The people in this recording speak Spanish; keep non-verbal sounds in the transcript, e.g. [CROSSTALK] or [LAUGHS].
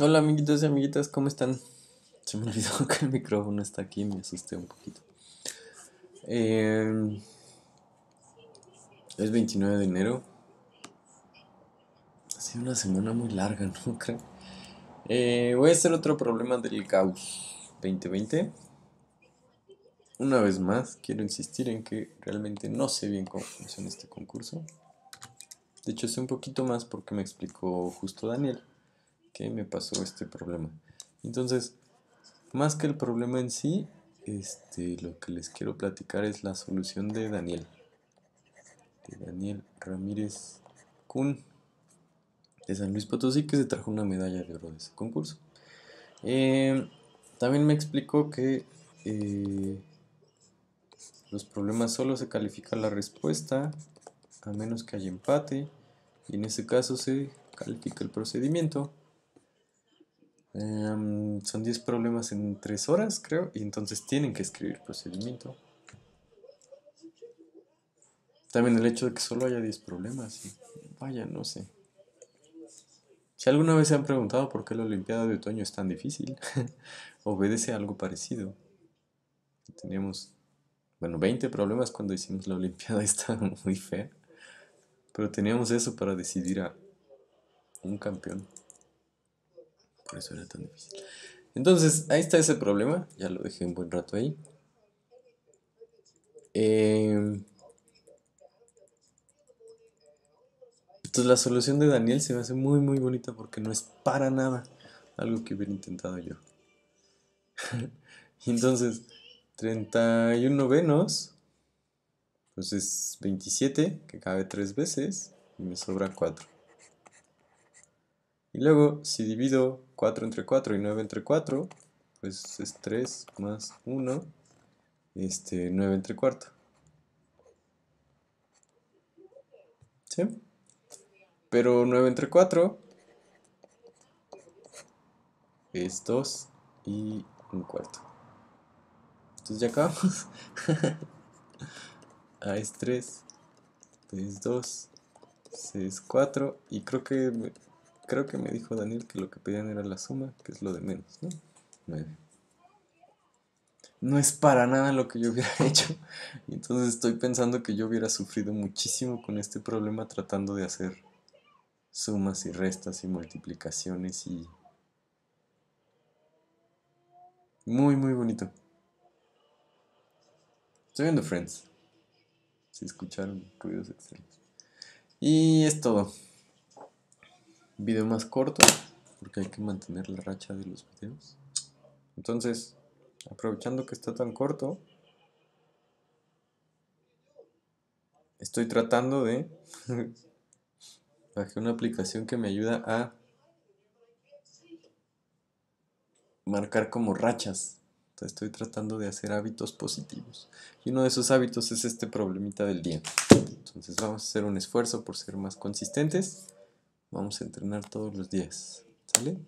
Hola amiguitos y amiguitas, ¿cómo están? Se me olvidó [LAUGHS] que el micrófono está aquí, me asusté un poquito. Eh, es 29 de enero. Ha sido una semana muy larga, [LAUGHS] ¿no creo? Eh, voy a hacer otro problema del caos 2020. Una vez más, quiero insistir en que realmente no sé bien cómo funciona este concurso. De hecho, sé un poquito más porque me explicó justo Daniel me pasó este problema. Entonces, más que el problema en sí, este, lo que les quiero platicar es la solución de Daniel. De Daniel Ramírez Kun de San Luis Potosí que se trajo una medalla de oro de ese concurso. Eh, también me explicó que eh, los problemas solo se califica la respuesta a menos que haya empate y en ese caso se califica el procedimiento. Em, son 10 problemas en 3 horas, creo, y entonces tienen que escribir procedimiento. También el hecho de que solo haya 10 problemas. vaya, no sé. Si alguna vez se han preguntado por qué la Olimpiada de Otoño es tan difícil, [LAUGHS] obedece algo parecido. Teníamos, bueno, 20 problemas cuando hicimos la Olimpiada, [LAUGHS] estaba muy fea. Pero teníamos eso para decidir a un campeón. Por eso era tan difícil. Entonces, ahí está ese problema. Ya lo dejé un buen rato ahí. Em, entonces la solución de Daniel se me hace muy muy bonita porque no es para nada algo que hubiera intentado yo. [LAUGHS] entonces, 31 venos, pues es 27, que cabe 3 veces, y me sobra 4. Y luego, si divido 4 entre 4 y 9 entre 4, pues es 3 más 1, este, 9 entre cuarto. ¿Sí? Pero 9 entre 4 es 2 y un cuarto. Entonces ya acabamos. A [LAUGHS] es 3, B es 2, C es 4 y creo que creo que me dijo Daniel que lo que pedían era la suma, que es lo de menos, ¿no? 9. No es para nada lo que yo hubiera [LAUGHS] hecho. Y entonces estoy pensando que yo hubiera sufrido muchísimo con este problema tratando de hacer sumas y restas y multiplicaciones y... Muy, muy bonito. Estoy viendo Friends. Si escucharon ruidos extraños. Y es todo video más corto, porque hay que mantener la racha de los videos. Entonces, aprovechando que está tan corto, estoy tratando de [LAUGHS] bajé una aplicación que me ayuda a marcar como rachas. Estoy tratando de hacer hábitos positivos. Y uno de esos hábitos es este problemita del día. Entonces vamos a hacer un esfuerzo por ser más consistentes. Vamos a entrenar todos los días. ¿Sale?